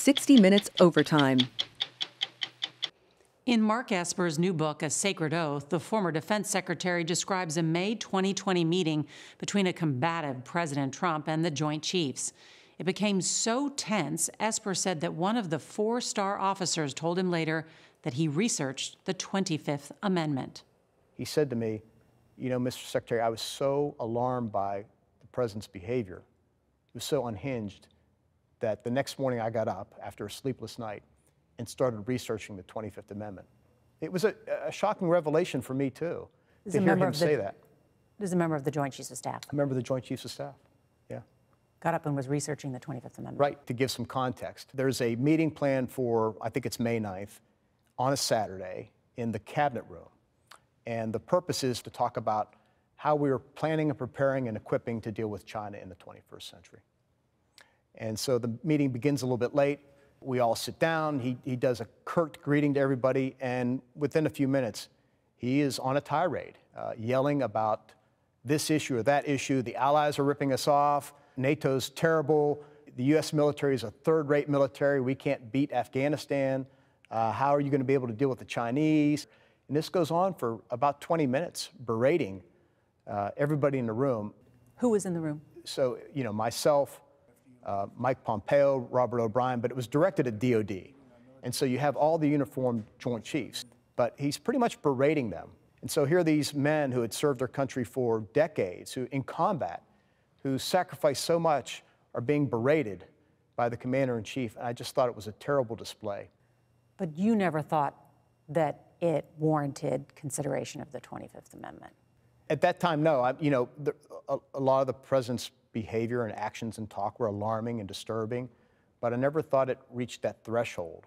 60 Minutes Overtime. In Mark Esper's new book, A Sacred Oath, the former defense secretary describes a May 2020 meeting between a combative President Trump and the Joint Chiefs. It became so tense, Esper said that one of the four star officers told him later that he researched the 25th Amendment. He said to me, You know, Mr. Secretary, I was so alarmed by the president's behavior. He was so unhinged that the next morning I got up after a sleepless night and started researching the 25th Amendment. It was a, a shocking revelation for me, too, As to a hear him the- say that. As a member of the Joint Chiefs of Staff, A member of the Joint Chiefs of Staff. Yeah. got up and was researching the 25th Amendment. Right, to give some context. There's a meeting planned for, I think it's May 9th, on a Saturday in the cabinet room. And the purpose is to talk about how we are planning and preparing and equipping to deal with China in the 21st century. And so the meeting begins a little bit late. We all sit down. He, he does a curt greeting to everybody. And within a few minutes, he is on a tirade, uh, yelling about this issue or that issue. The Allies are ripping us off. NATO's terrible. The U.S. military is a third rate military. We can't beat Afghanistan. Uh, how are you going to be able to deal with the Chinese? And this goes on for about 20 minutes, berating uh, everybody in the room Who was in the room? so, you know, myself, uh, Mike Pompeo, Robert O'Brien, but it was directed at DOD. And so you have all the uniformed Joint Chiefs, but he's pretty much berating them. And so here are these men who had served their country for decades, who in combat, who sacrificed so much, are being berated by the commander in chief. And I just thought it was a terrible display. But you never thought that it warranted consideration of the 25th Amendment. At that time, no. I, you know, the, a, a lot of the president's behavior and actions and talk were alarming and disturbing, but I never thought it reached that threshold